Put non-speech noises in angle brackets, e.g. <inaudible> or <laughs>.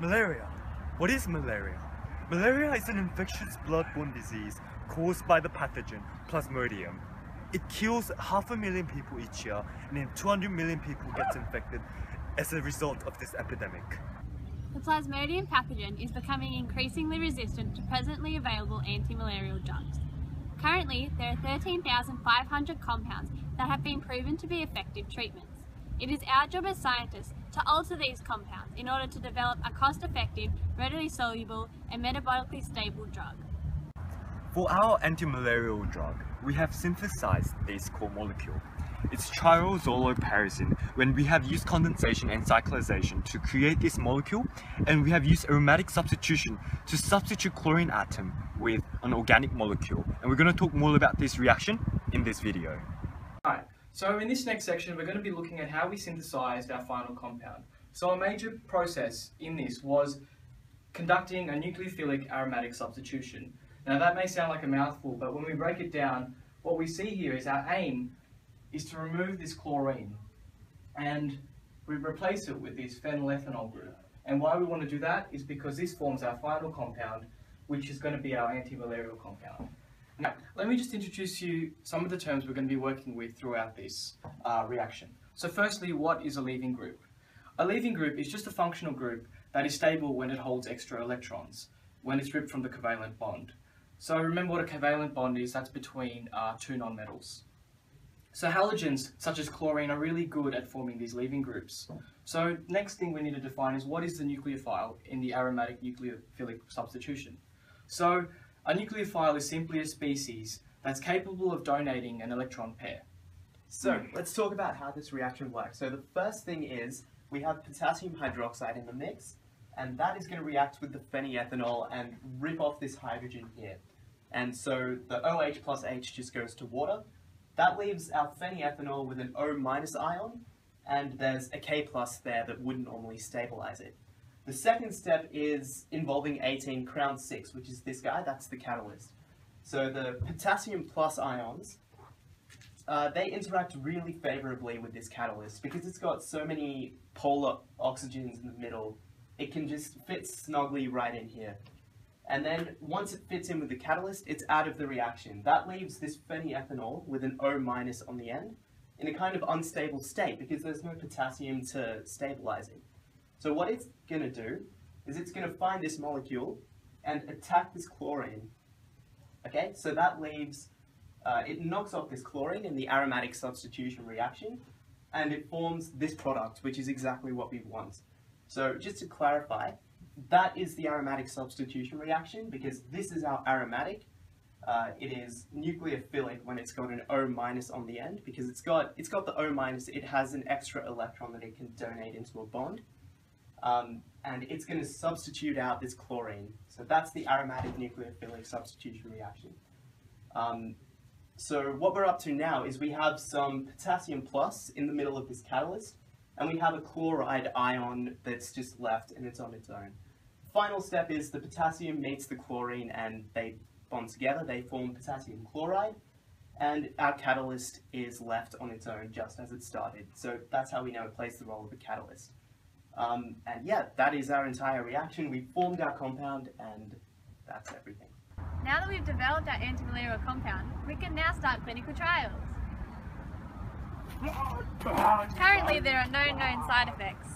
Malaria. What is malaria? Malaria is an infectious bloodborne disease caused by the pathogen Plasmodium. It kills half a million people each year and then 200 million people gets infected as a result of this epidemic. The Plasmodium pathogen is becoming increasingly resistant to presently available anti-malarial drugs. Currently, there are 13,500 compounds that have been proven to be effective treatments. It is our job as scientists to alter these compounds in order to develop a cost-effective, readily soluble and metabolically stable drug. For our anti-malarial drug, we have synthesized this core molecule. It's triazolopyrazine when we have used condensation and cyclization to create this molecule and we have used aromatic substitution to substitute chlorine atom with an organic molecule. And we're going to talk more about this reaction in this video. Alright, so in this next section we're going to be looking at how we synthesized our final compound. So a major process in this was conducting a nucleophilic aromatic substitution. Now that may sound like a mouthful, but when we break it down, what we see here is our aim is to remove this chlorine and we replace it with this phenylethanol group. And why we want to do that is because this forms our final compound, which is going to be our antimalarial compound. Now, let me just introduce you some of the terms we're going to be working with throughout this uh, reaction. So firstly, what is a leaving group? A leaving group is just a functional group that is stable when it holds extra electrons, when it's ripped from the covalent bond. So remember what a covalent bond is, that's between uh, two nonmetals. So halogens, such as chlorine, are really good at forming these leaving groups. So next thing we need to define is what is the nucleophile in the aromatic nucleophilic substitution. So a nucleophile is simply a species that's capable of donating an electron pair. So let's talk about how this reaction works. So the first thing is we have potassium hydroxide in the mix, and that is going to react with the phenethanol and rip off this hydrogen here. And so the OH plus H just goes to water, that leaves our phenethanol with an O minus ion, and there's a K plus there that wouldn't normally stabilize it. The second step is involving 18 crown 6, which is this guy, that's the catalyst. So the potassium plus ions, uh, they interact really favorably with this catalyst because it's got so many polar oxygens in the middle, it can just fit snugly right in here. And then once it fits in with the catalyst, it's out of the reaction. That leaves this phenethanol with an O minus on the end in a kind of unstable state because there's no potassium to stabilize it. So what it's going to do is it's going to find this molecule and attack this chlorine. Okay, so that leaves, uh, it knocks off this chlorine in the aromatic substitution reaction and it forms this product, which is exactly what we want. So just to clarify, that is the aromatic substitution reaction because this is our aromatic. Uh, it is nucleophilic when it's got an O minus on the end because it's got it's got the O minus. It has an extra electron that it can donate into a bond, um, and it's going to substitute out this chlorine. So that's the aromatic nucleophilic substitution reaction. Um, so what we're up to now is we have some potassium plus in the middle of this catalyst, and we have a chloride ion that's just left and it's on its own final step is the potassium meets the chlorine and they bond together, they form potassium chloride, and our catalyst is left on its own just as it started. So that's how we know it plays the role of a catalyst. Um, and yeah, that is our entire reaction. We formed our compound and that's everything. Now that we've developed our antimalarial compound, we can now start clinical trials. <laughs> Currently there are no known side effects.